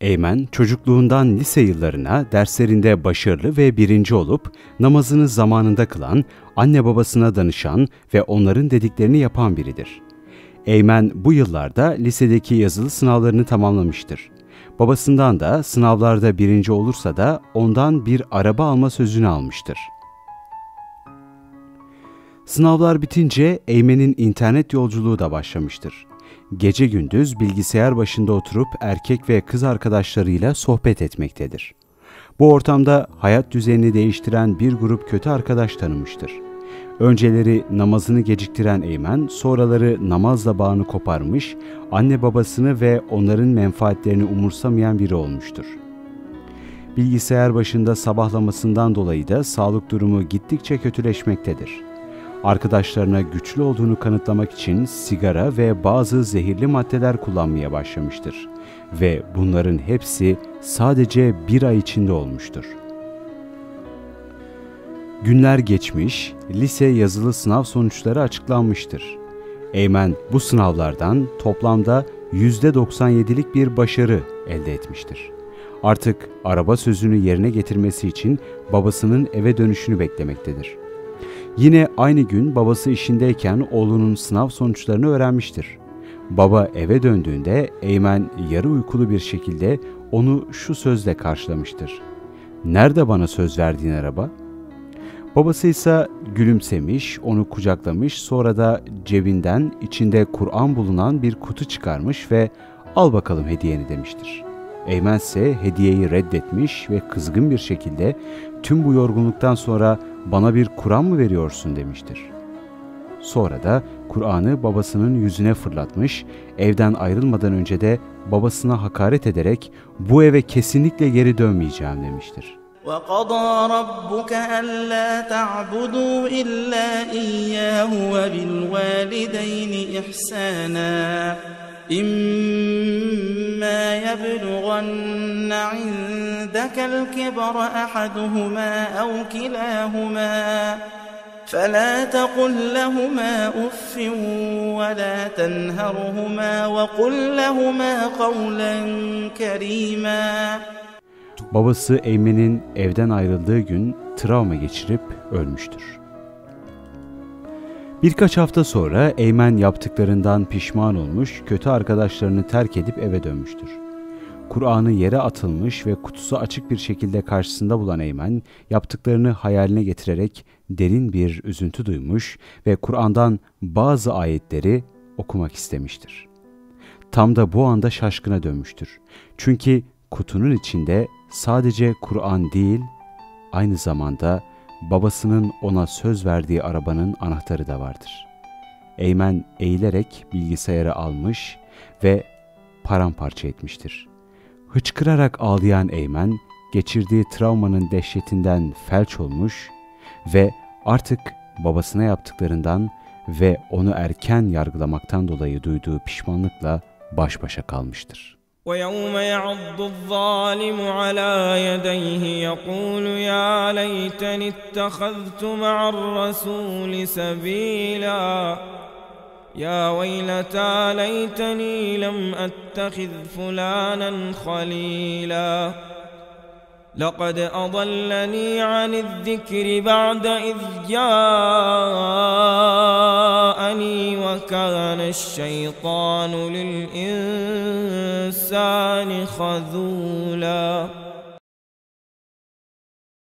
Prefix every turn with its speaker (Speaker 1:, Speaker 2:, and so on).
Speaker 1: Eymen, çocukluğundan lise yıllarına derslerinde başarılı ve birinci olup namazını zamanında kılan, anne babasına danışan ve onların dediklerini yapan biridir. Eymen bu yıllarda lisedeki yazılı sınavlarını tamamlamıştır. Babasından da sınavlarda birinci olursa da ondan bir araba alma sözünü almıştır. Sınavlar bitince Eymen'in internet yolculuğu da başlamıştır. Gece gündüz bilgisayar başında oturup erkek ve kız arkadaşlarıyla sohbet etmektedir. Bu ortamda hayat düzenini değiştiren bir grup kötü arkadaş tanımıştır. Önceleri namazını geciktiren Eymen, sonraları namazla bağını koparmış, anne babasını ve onların menfaatlerini umursamayan biri olmuştur. Bilgisayar başında sabahlamasından dolayı da sağlık durumu gittikçe kötüleşmektedir. Arkadaşlarına güçlü olduğunu kanıtlamak için sigara ve bazı zehirli maddeler kullanmaya başlamıştır. Ve bunların hepsi sadece bir ay içinde olmuştur. Günler geçmiş, lise yazılı sınav sonuçları açıklanmıştır. Eymen bu sınavlardan toplamda %97'lik bir başarı elde etmiştir. Artık araba sözünü yerine getirmesi için babasının eve dönüşünü beklemektedir. Yine aynı gün babası işindeyken oğlunun sınav sonuçlarını öğrenmiştir. Baba eve döndüğünde Eymen yarı uykulu bir şekilde onu şu sözle karşılamıştır. Nerede bana söz verdiğin araba? Babası ise gülümsemiş, onu kucaklamış, sonra da cebinden içinde Kur'an bulunan bir kutu çıkarmış ve al bakalım hediyeni demiştir. Eymen ise hediyeyi reddetmiş ve kızgın bir şekilde tüm bu yorgunluktan sonra bana bir Kur'an mı veriyorsun demiştir. Sonra da Kur'an'ı babasının yüzüne fırlatmış, evden ayrılmadan önce de babasına hakaret ederek bu eve kesinlikle geri dönmeyeceğim demiştir.
Speaker 2: وَقَضَى رَبُّكَ أَلَّا تَعْبُدُوا إِلَّا إِيَّاهُ وَبِالْوَالِدَيْنِ إِحْسَانًا إِمَّا يَبْلُغَنَّ عِندَكَ الْكِبَرَ أَحَدُهُمَا أَوْ كِلَاهُمَا فلا تقل لهما أف ولا تنهرهما وقل لهما قولا كريما
Speaker 1: Babası Eymen'in evden ayrıldığı gün travma geçirip ölmüştür. Birkaç hafta sonra Eymen yaptıklarından pişman olmuş, kötü arkadaşlarını terk edip eve dönmüştür. Kur'an'ı yere atılmış ve kutusu açık bir şekilde karşısında bulan Eymen, yaptıklarını hayaline getirerek derin bir üzüntü duymuş ve Kur'an'dan bazı ayetleri okumak istemiştir. Tam da bu anda şaşkına dönmüştür. Çünkü kutunun içinde sadece Kur'an değil, aynı zamanda babasının ona söz verdiği arabanın anahtarı da vardır. Eymen eğilerek bilgisayarı almış ve paramparça etmiştir. Hıçkırarak ağlayan Eymen, geçirdiği travmanın dehşetinden felç olmuş ve artık babasına yaptıklarından ve onu erken yargılamaktan dolayı duyduğu pişmanlıkla baş başa kalmıştır.
Speaker 3: ويوم يعض الظالم على يديه يقول يا ليتني اتخذت مع الرسول سبيلا. يا ويلتى ليتني لم أتخذ فلانا خليلا. لقد أضلني عن الذكر بعد إذ جاءني وكان الشيطان للإنسان خذولا.